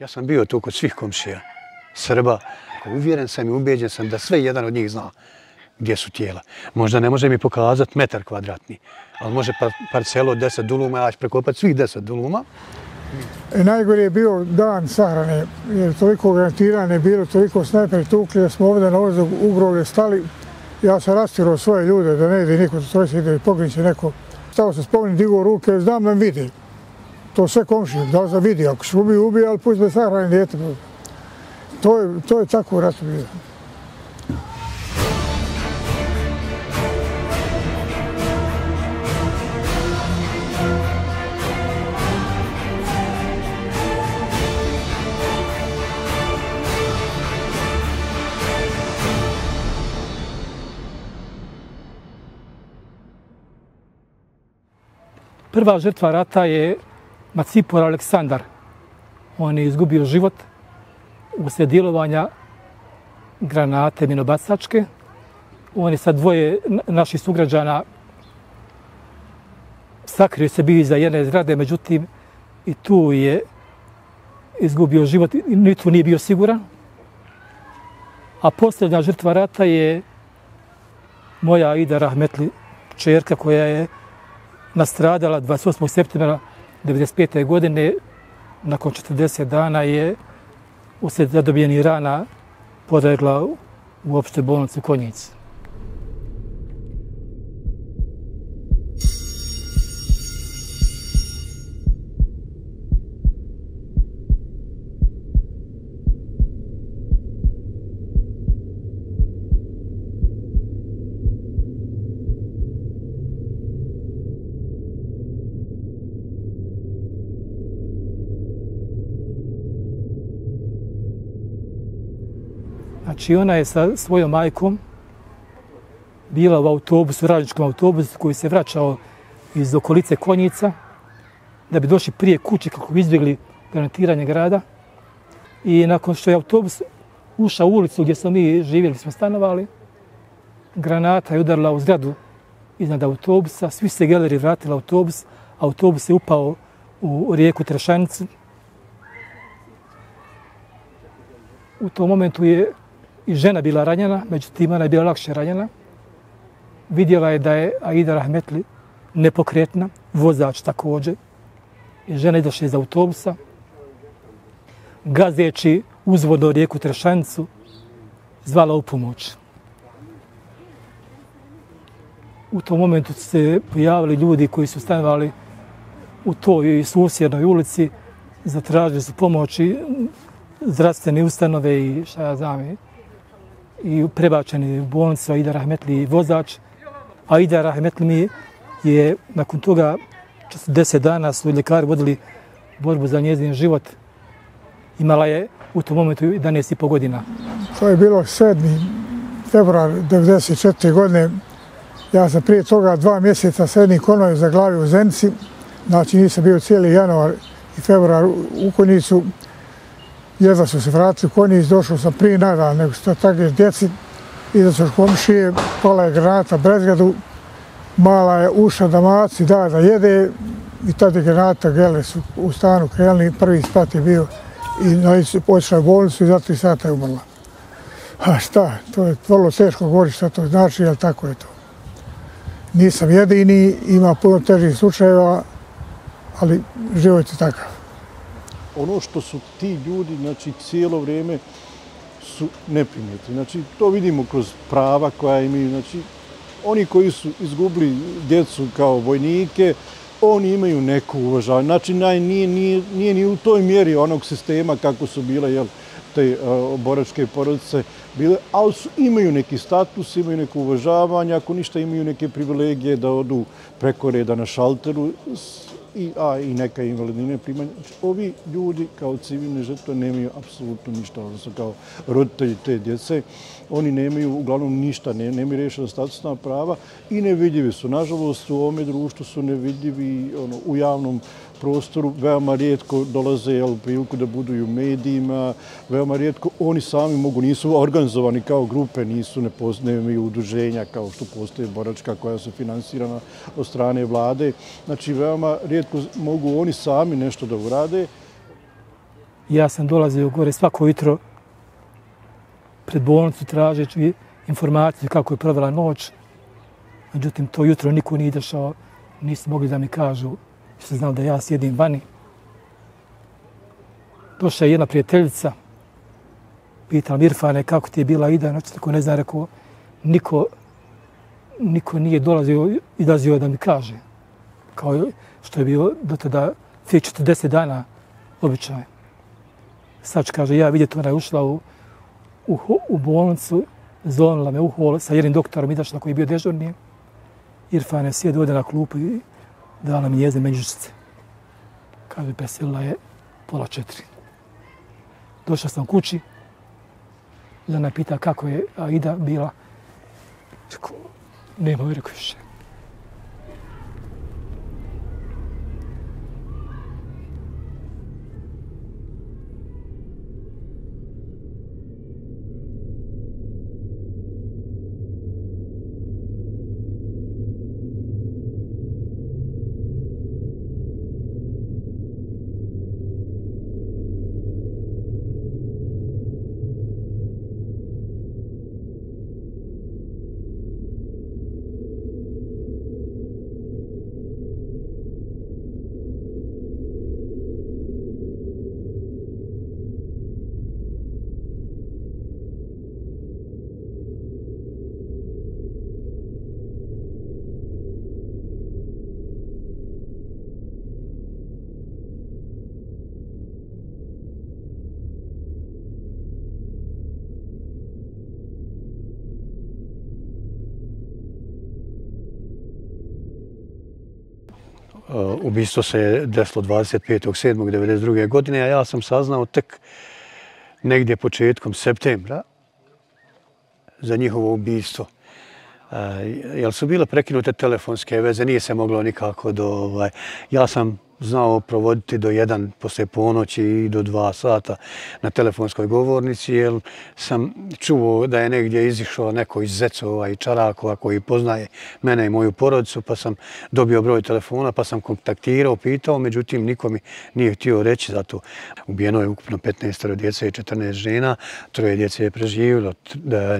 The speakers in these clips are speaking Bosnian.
Ja sam bio tu kod svih komšija, Srba. Uvjeren sam i ubeđen sam da sve jedan od njih zna gdje su tijela. Možda ne može mi pokazati metar kvadratni, ali može parcelo od deset duluma, ja ću prekopati svih deset duluma. E, I najgore je bio dan sahrane, jer toliko garantirane bilo, toliko snajperi tukli, da smo ovdje na ozog ugrovlje stali. Ja sam rastirao svoje ljude da ne ide niko, to se ide i pogriće neko. Stao se spomenim, digao ruke, znam da vidi. To sve komšije, da se vidi, ako se ubije, ubije, ali pusti me sahrani djete. To je, to je tako u ratu bilo. Prva žrtva rata je Macipor Aleksandar. On je izgubio život usled djelovanja granate minobacačke. On je sa dvoje naših sugrađana sakrio se bio iza jedne zgrade, međutim i tu je izgubio život i ni tu nije bio siguran. A posljednja žrtva rata je moja Ida Rahmetli, čerka koja je nastradala 28. septembra 1995. godine. Nakon 40 dana je usred zadobijeni rana podregla u opšte bolnicu Konjicu. Znači ona je sa svojom majkom bila u autobusu, radničkom autobusu koji se vraćao iz okolice Konjica da bi došli prije kuće kako bi izbjegli garantiranje grada. I nakon što je autobus ušao u ulicu gdje smo mi živjeli, smo stanovali, granata je udarila u zgradu iznad autobusa, svi se geleri vratili autobus, autobus je upao u rijeku Trešanicu. U tom momentu je i žena bila ranjena, međutim ona je bila lakše ranjena. Vidjela je da je Aida Rahmetli nepokretna, vozač također. I žena je došla iz autobusa, gazeći uzvodno rijeku Trešanicu, zvala u pomoć. U tom momentu su se pojavili ljudi koji su stanovali u toj susjednoj ulici, zatražili su pomoći zdravstvene ustanove i šta ja znam, i prebačeni u bolnicu Aida Rahmetli vozač. Aida Rahmetli mi je nakon toga deset dana su ljekari vodili borbu za njezin život. Imala je u tom momentu 11,5 godina. To je bilo 7. februar 1994. godine. Ja sam prije toga dva mjeseca s jednim konojem za glavi u Zenci. Znači nisam bio cijeli januar i februar u Konjicu jedva su se vratili konji, došao sam prije nada nego što takve djeci. da su komšije, pala je granata Brezgadu, mala je ušla da maci, da, da jede. I tada je granata, gele su u stanu krenuli, prvi spat je bio i noći se počela u bolnicu i za tri sata je umrla. A šta, to je vrlo teško govoriti šta to znači, ali tako je to. Nisam jedini, ima puno težih slučajeva, ali život je takav ono što su ti ljudi, znači, cijelo vrijeme su neprimjetni. Znači, to vidimo kroz prava koja imaju, znači, oni koji su izgubili djecu kao vojnike, oni imaju neko uvažavanje. Znači, naj, nije, nije, nije ni u toj mjeri onog sistema kako su bile jel, te uh, boračke porodice bile, ali su, imaju neki status, imaju neko uvažavanje, ako ništa imaju neke privilegije da odu preko reda na šalteru, i, a, i neka invalidnine primanja. Znači, ovi ljudi kao civilne žrtve nemaju apsolutno ništa, odnosno kao roditelji te djece, oni nemaju uglavnom ništa, ne, nemaju rešena statusna prava i nevidljivi su. Nažalost, u ovome društvu su nevidljivi ono, u javnom prostoru, veoma rijetko dolaze jel, priliku da budu i u medijima, veoma rijetko oni sami mogu, nisu organizovani kao grupe, nisu, ne poznaju udruženja kao što postoje boračka koja su finansirana od strane vlade. Znači, veoma rijetko mogu oni sami nešto da urade. Ja sam dolazio gore svako jutro pred bolnicu tražeći informaciju kako je provela noć. Međutim, to jutro niko nije došao, nisu mogli da mi kažu, jer se znao da ja sjedim vani. Došla je jedna prijateljica, pitala Mirfane kako ti je bila Ida, znači noć tako ne zna, rekao, niko, niko nije dolazio i da mi kaže. Kao što je bio do tada 40 dana običaj. Sač kaže, ja vidjeti, ona je ušla u, u, u bolnicu, zvonila me u hol sa jednim doktorom Idašna koji je bio dežurni. Irfan je sjedio ovdje na klupu i dala mi jezne međučice. Kaže, preselila je pola četiri. Došao sam kući, žena pita kako je Aida bila. Rekao, nema rekao više. Eh, ubistvo se je desilo 25.7.1992. godine, a ja sam saznao tek negdje početkom septembra za njihovo ubistvo. Eh, jel su bile prekinute telefonske veze, nije se moglo nikako do... Ovaj, ja sam znao provoditi do jedan posle ponoći i do dva sata na telefonskoj govornici, jer sam čuo da je negdje izišao neko iz Zecova i Čarakova koji poznaje mene i moju porodicu, pa sam dobio broj telefona, pa sam kontaktirao, pitao, međutim niko mi nije htio reći za to. Ubijeno je ukupno 15 djece i 14 žena, troje djece je preživilo,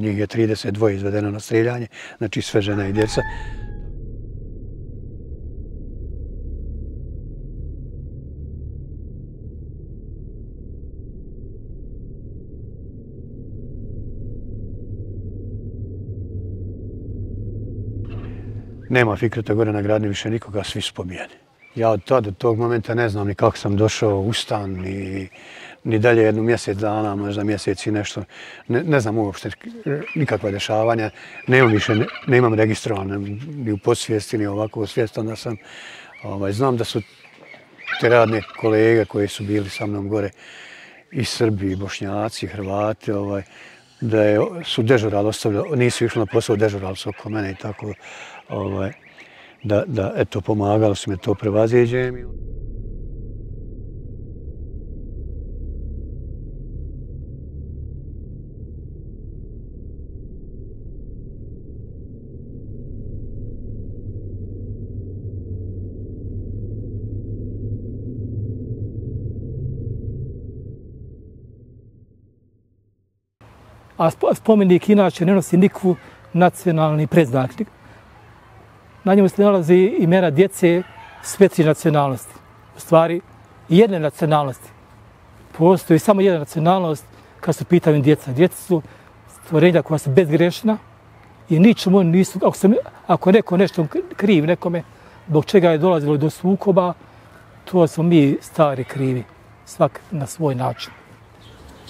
njih je 32 izvedeno na streljanje, znači sve žene i djeca. Nema Fikreta gore na gradni više nikoga, svi su pobijeni. Ja od tada, od tog momenta ne znam ni kako sam došao u stan, ni, ni dalje jednu mjesec dana, možda mjesec i nešto. Ne, ne znam uopšte nikakva dešavanja. Nemam više, ne, nemam registrovan ni u podsvijesti, ni ovako svjestan da sam. Ovaj, znam da su te radne kolege koji su bili sa mnom gore i Srbi, i Bošnjaci, i Hrvati, ovaj, da je, su dežurali ostavljali, nisu išli na posao, dežurali su oko mene i tako ovaj, da, da eto, pomagalo su me to prevazijeđenjem. A spomenik inače ne nosi nikvu nacionalni predznak na njemu se nalazi imena djece sve tri nacionalnosti. U stvari, jedne nacionalnosti. Postoji samo jedna nacionalnost kad su pitanju djeca. Djeca su stvorenja koja su bezgrešna i ničemu oni nisu, ako, sam, ako neko nešto kriv nekome, zbog čega je dolazilo do sukoba, to smo mi stari krivi, svak na svoj način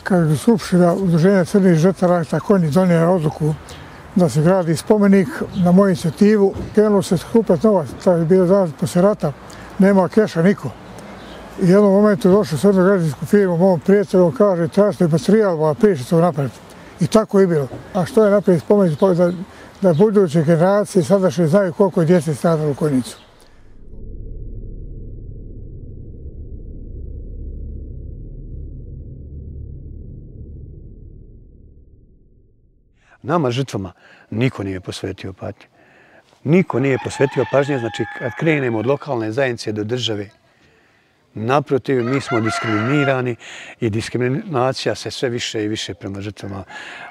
kada je Skupština udruženja crnih žetara, tako oni donijeli odluku da se gradi spomenik na moju inicijativu. Krenulo se skupati novac, to je bilo danas posle rata, nema keša niko. I u jednom momentu je došao sredno građansku firmu, mom prijatelju, kaže, tražite materijal, a piše to napred. I tako je bilo. A što je napred spomenik, pa da, da buduće generacije sadašnje znaju koliko je djece stradalo u Konjicu. Nama žrtvama niko nije posvetio patnje. Niko nije posvetio pažnje, znači kad krenemo od lokalne zajednice do države, Naprotiv, mi smo diskriminirani i diskriminacija se sve više i više prema žrtvama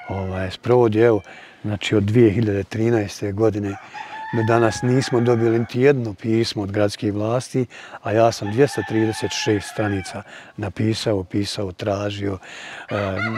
ovaj, sprovodi. Evo, znači od 2013. godine do danas nismo dobili niti jedno pismo od gradskih vlasti, a ja sam 236 stranica napisao, pisao, tražio, um,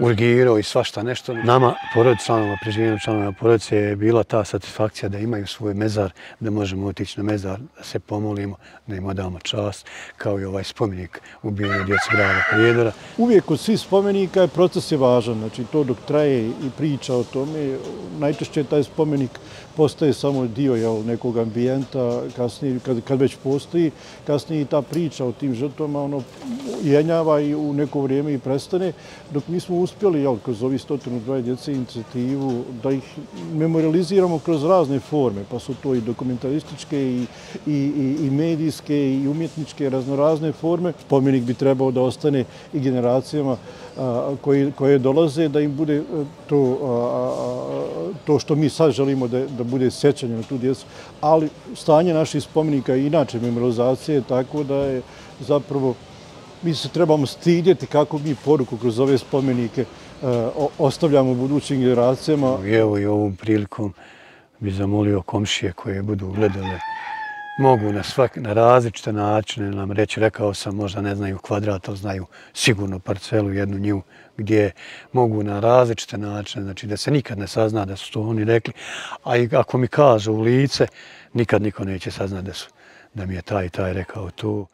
urgirao i svašta nešto. Nama, porodic članova, preživljenim članova porodice, je bila ta satisfakcija da imaju svoj mezar, da možemo otići na mezar, da se pomolimo, da im odamo čast, kao i ovaj spomenik u bilju djece grada Prijedora. Uvijek kod svih spomenika je proces je važan, znači to dok traje i priča o tome, najčešće taj spomenik postaje samo dio jel, nekog ambijenta, kasnije, kad, kad već postoji, kasnije i ta priča o tim žrtvama ono, jenjava i u neko vrijeme i prestane, dok mi smo uspjeli, jel, kroz ovi 102 djece inicijativu, da ih memorializiramo kroz razne forme, pa su to i dokumentarističke, i, i, i, i medijske, i umjetničke, raznorazne forme. Spomenik bi trebao da ostane i generacijama koji, koje dolaze, da im bude e, to, to što mi sad želimo da, da bude sećanje na tu djecu, ali stanje naših spomenika i inače memorializacije je tako da je zapravo mi se trebamo stidjeti kako mi poruku kroz ove spomenike e, ostavljamo budućim generacijama. Evo i ovom prilikom bi zamolio komšije koje budu gledale mogu na, svak, na različite načine nam reći, rekao sam, možda ne znaju kvadrat, ali znaju sigurno parcelu, jednu nju, gdje mogu na različite načine, znači da se nikad ne sazna da su to oni rekli, a i ako mi kažu u lice, nikad niko neće saznati da, su, da mi je taj i taj rekao to.